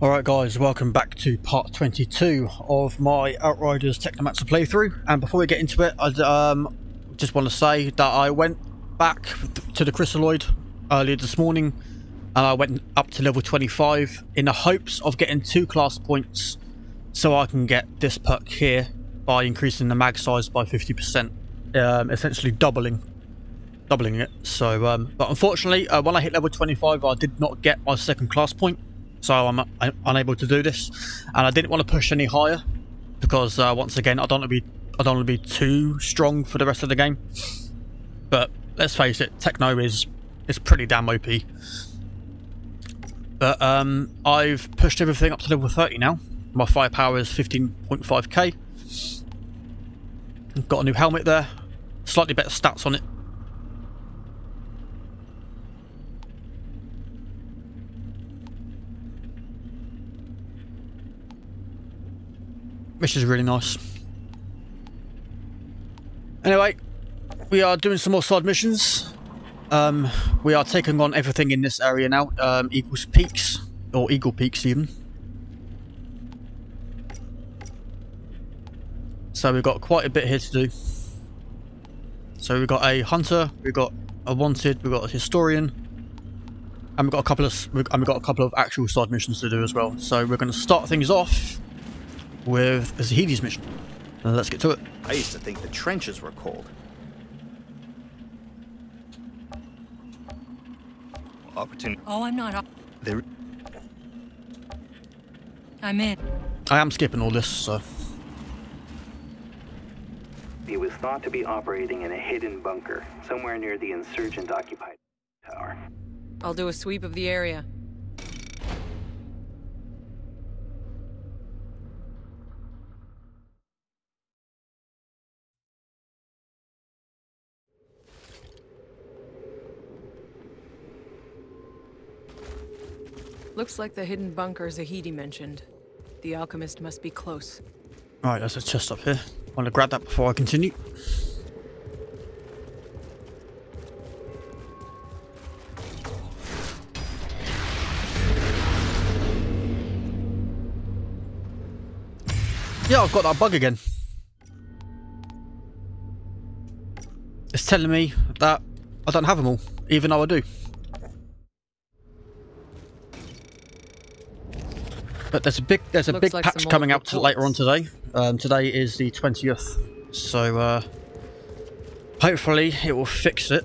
Alright guys, welcome back to part 22 of my Outriders Technomancer playthrough and before we get into it I um, just want to say that I went back to the Crystalloid earlier this morning and I went up to level 25 in the hopes of getting two class points so I can get this perk here by increasing the mag size by 50%, um, essentially doubling doubling it. So, um, but unfortunately, uh, when I hit level 25, I did not get my second class point, so I'm, I'm unable to do this. And I didn't want to push any higher because uh, once again, I don't want to be I don't want to be too strong for the rest of the game. But let's face it, Techno is is pretty damn OP. But um, I've pushed everything up to level 30 now. My firepower is 15.5k. Got a new helmet there. Slightly better stats on it. Which is really nice. Anyway, we are doing some more side missions. Um, we are taking on everything in this area now. Um, Eagles Peaks, or Eagle Peaks even. So we've got quite a bit here to do. So we've got a hunter, we've got a wanted, we've got a historian, and we've got a couple of and we've got a couple of actual side missions to do as well. So we're going to start things off with the Zahidi's mission. Let's get to it. I used to think the trenches were cold. Opportunity. Oh, I'm not. There. I'm in. I am skipping all this, so. He was thought to be operating in a hidden bunker, somewhere near the insurgent occupied tower. I'll do a sweep of the area. Looks like the hidden bunker Zahidi mentioned. The alchemist must be close. Alright, there's a chest up here. I Want to grab that before I continue? Yeah, I've got that bug again. It's telling me that I don't have them all, even though I do. But there's a big there's a Looks big like patch coming out to later on today. Um, today is the 20th, so uh, hopefully it will fix it.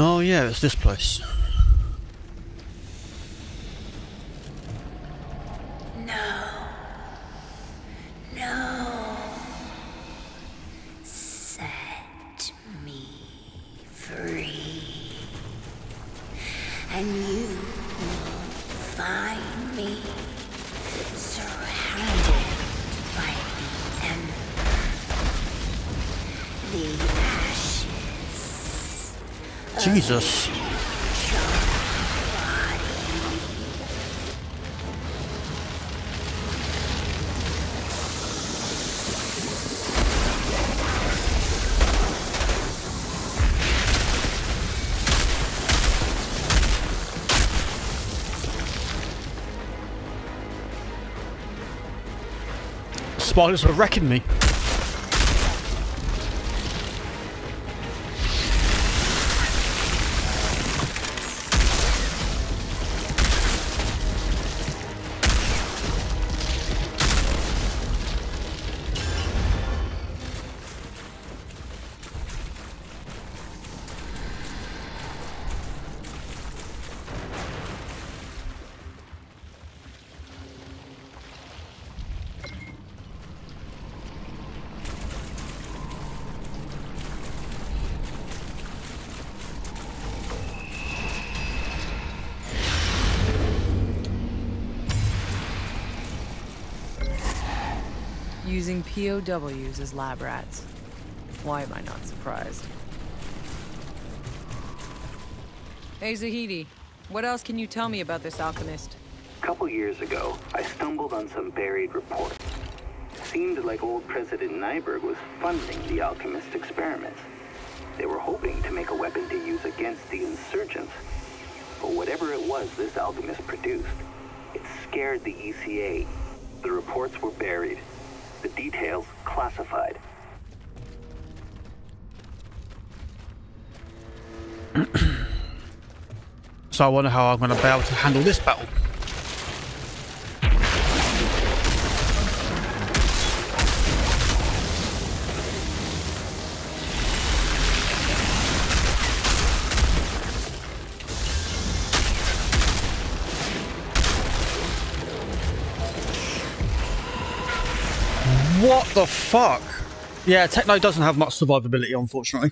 Oh yeah, it's this place. Jesus. Spiders were wrecking me. Using POWs as lab rats. Why am I not surprised? Hey, Zahidi. What else can you tell me about this alchemist? A couple years ago, I stumbled on some buried reports. Seemed like old President Nyberg was funding the alchemist experiments. They were hoping to make a weapon to use against the insurgents. But whatever it was this alchemist produced, it scared the ECA. The reports were buried, the details classified. So I wonder how I'm going to be able to handle this battle. What the fuck? Yeah, Techno doesn't have much survivability, unfortunately.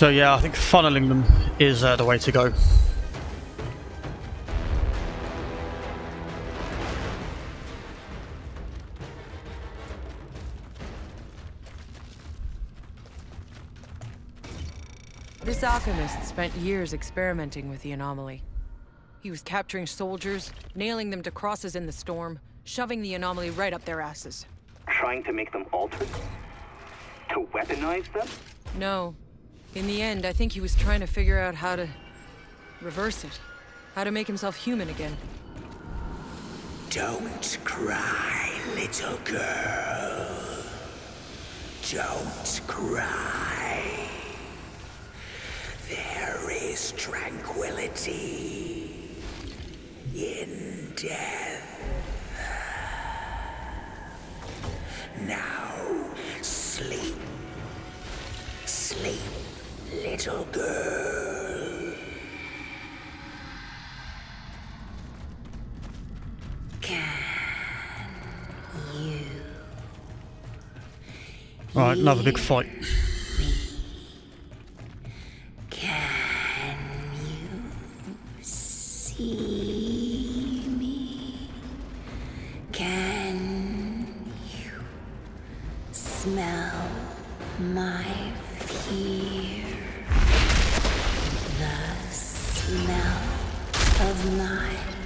So yeah, I think funneling them is uh, the way to go. This alchemist spent years experimenting with the anomaly. He was capturing soldiers, nailing them to crosses in the storm, shoving the anomaly right up their asses. Trying to make them altered? To weaponize them? No. In the end, I think he was trying to figure out how to reverse it. How to make himself human again. Don't cry, little girl. Don't cry. There is tranquility in death. Now, little girl. You Alright, another big fight. can you see me? Can you smell my fear? The smell of my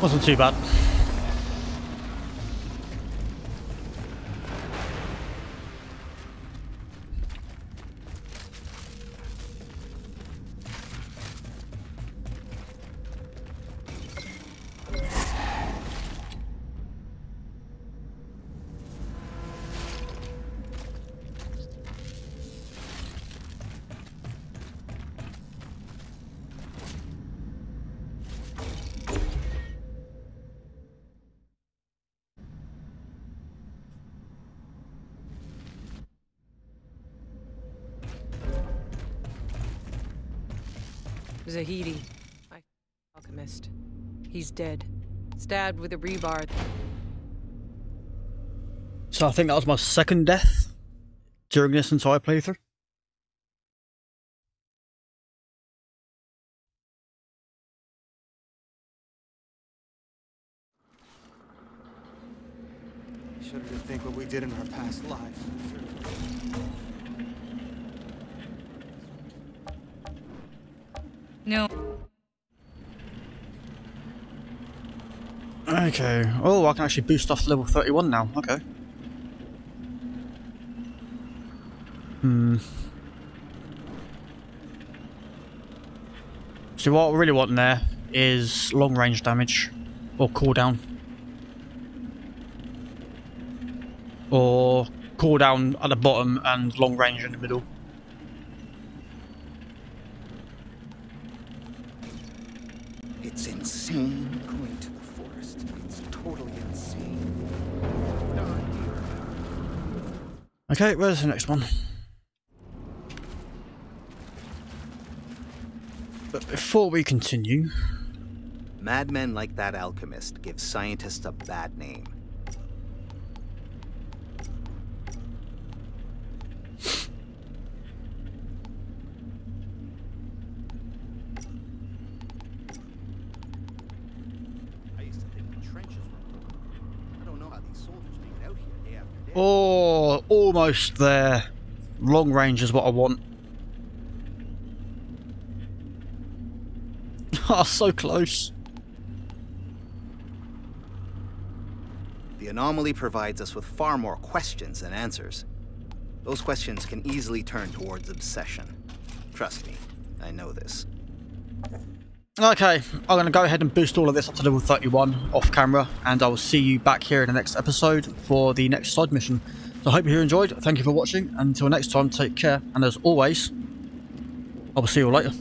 Wasn't too bad. Zahidi. My alchemist. He's dead. Stabbed with a rebar. So I think that was my second death during this entire playthrough. Shudder to think what we did in our past life. No. Okay. Oh, I can actually boost off level 31 now. Okay. Hmm. So what I really want there is long range damage or cooldown. Or cooldown at the bottom and long range in the middle. Okay, where's the next one? But before we continue, Madmen like that alchemist give scientists a bad name. I used to think the trenches were. I don't know how these soldiers make it out here day after day. Oh, almost there. Long range is what I want. Ah, so close. The anomaly provides us with far more questions than answers. Those questions can easily turn towards obsession. Trust me, I know this. Okay, I'm going to go ahead and boost all of this up to level 31 off camera, and I will see you back here in the next episode for the next side mission. So I hope you enjoyed. Thank you for watching. Until next time, take care, and as always, I will see you all later.